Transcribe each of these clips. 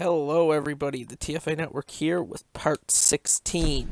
Hello, everybody. The TFA Network here with part 16.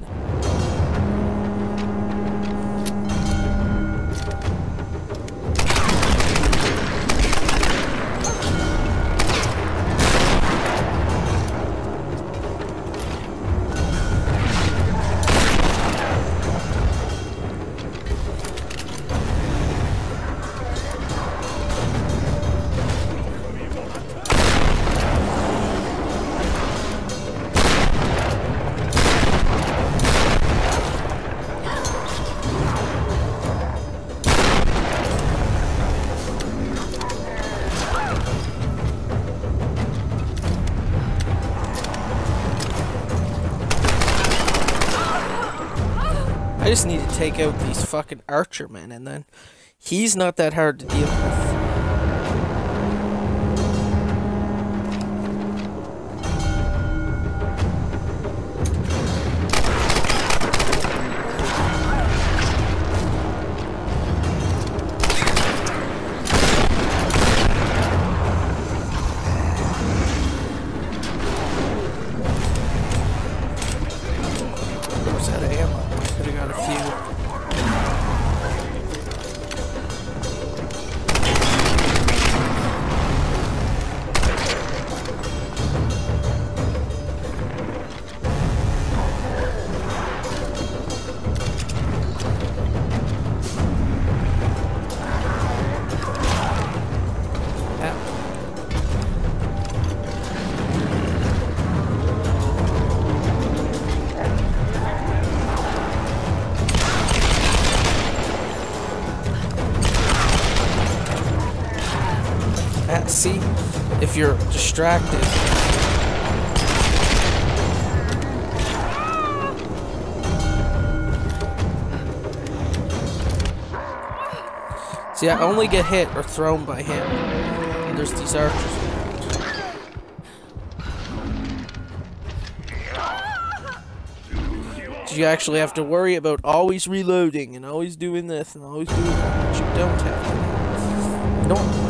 Take out these fucking archer men, and then he's not that hard to deal with. Distracted. See, I only get hit or thrown by him. And there's these archers. You actually have to worry about always reloading and always doing this and always doing that. You don't have to. Normally.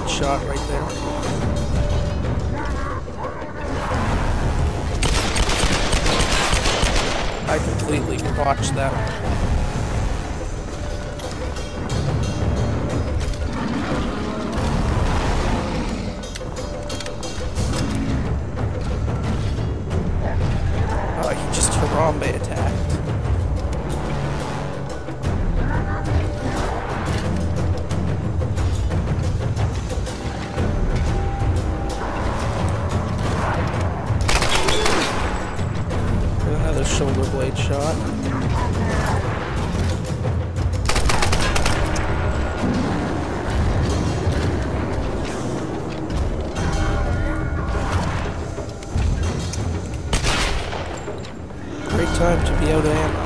great shot right there. I completely botched that. Time to be out of ammo.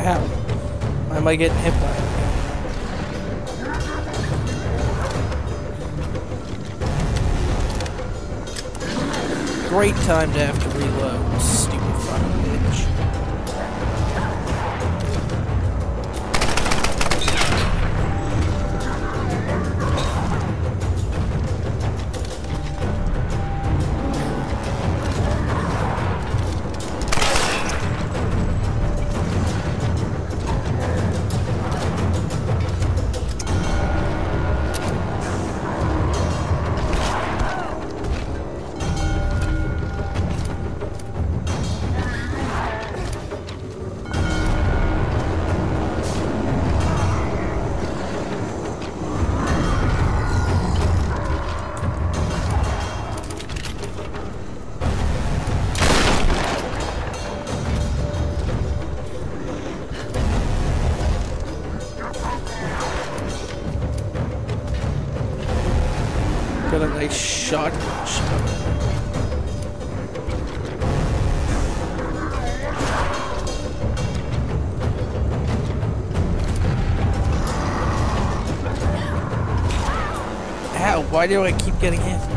Ow. Hit Great time to have to reload, why do I keep getting hit?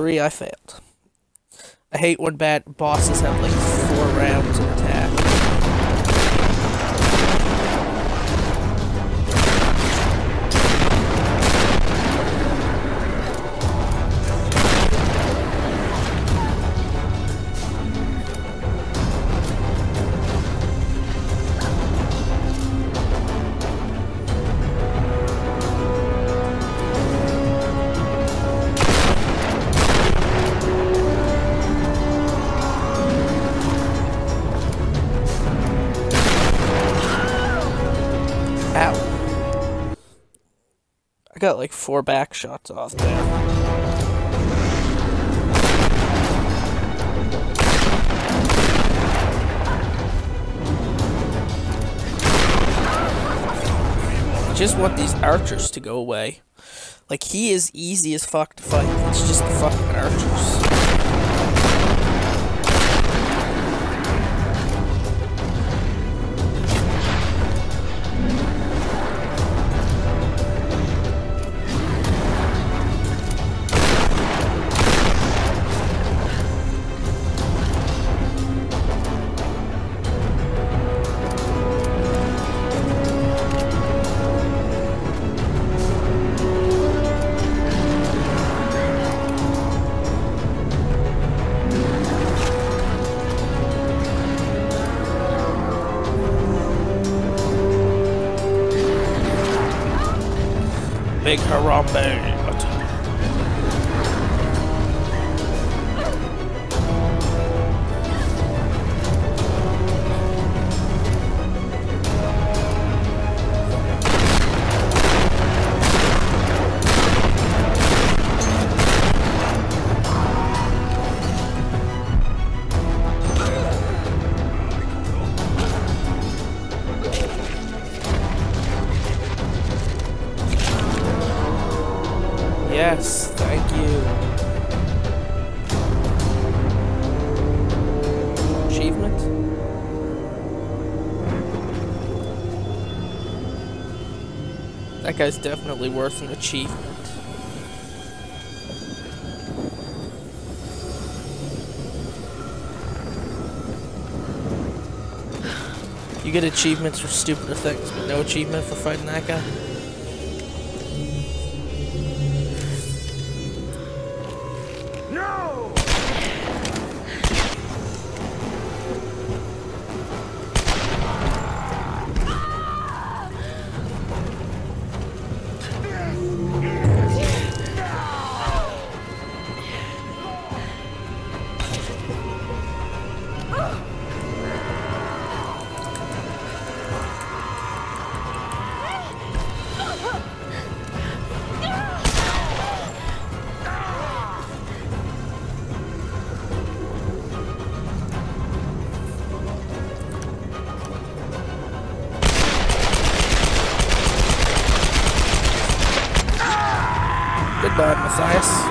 Three, I failed. I hate when bad bosses have like four rounds of attack. Got like four back shots off there. I just want these archers to go away. Like, he is easy as fuck to fight. It's just the fucking archers. Big Harambe. Yes, thank you. Achievement? That guy's definitely worth an achievement. You get achievements for stupider things, but no achievement for fighting that guy. Mathias.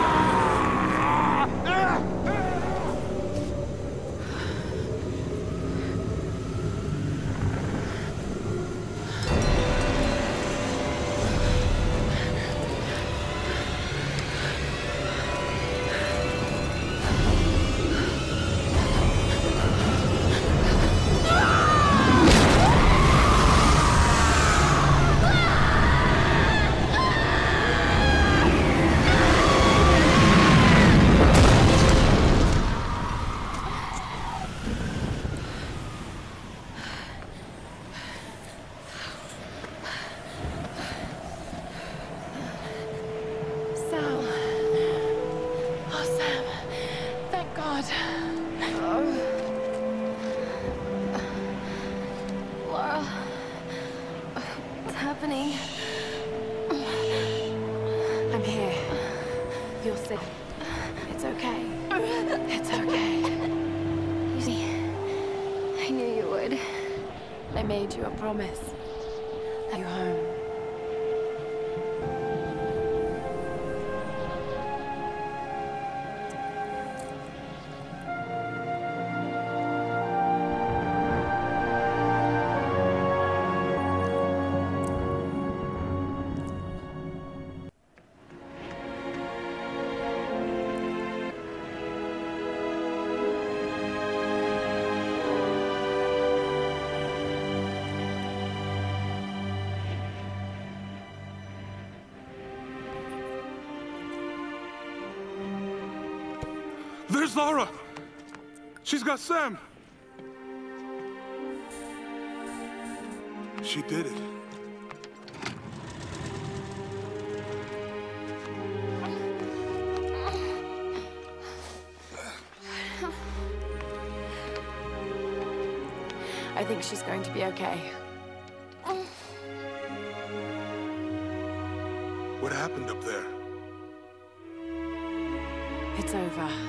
Promise. There's Laura! She's got Sam! She did it. I think she's going to be okay. What happened up there? It's over.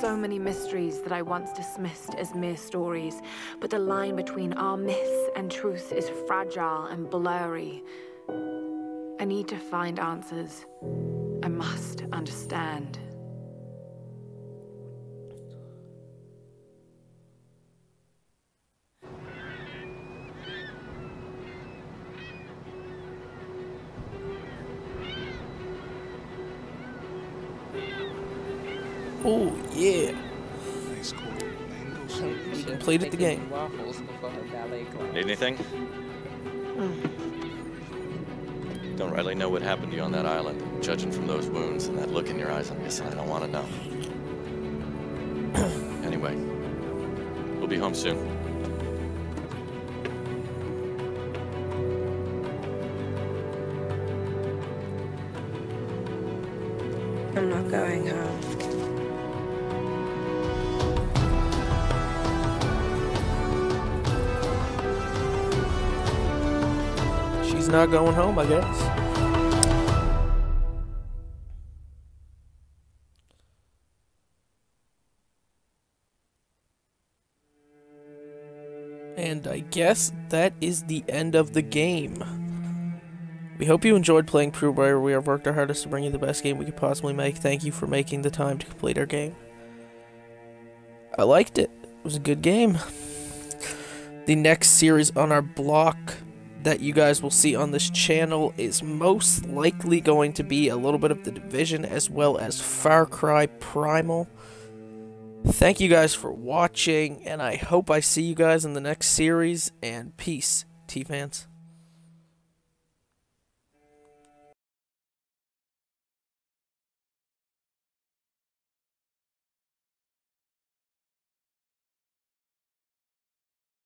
So many mysteries that I once dismissed as mere stories, but the line between our myths and truth is fragile and blurry. I need to find answers. I must understand. Mangoes. We completed the game. Waffles before her ballet class. Need anything? Don't rightly know what happened to you on that island. Judging from those wounds and that look in your eyes, I'm guessing I don't want to know. anyway, we'll be home soon. He's not going home, I guess. And I guess that is the end of the game. We hope you enjoyed playing Prewire. We have worked our hardest to bring you the best game we could possibly make. Thank you for making the time to complete our game. I liked it. It was a good game. The next series on our block that you guys will see on this channel is most likely going to be a little bit of The Division as well as Far Cry Primal. Thank you guys for watching, and I hope I see you guys in the next series, and peace, T-fans.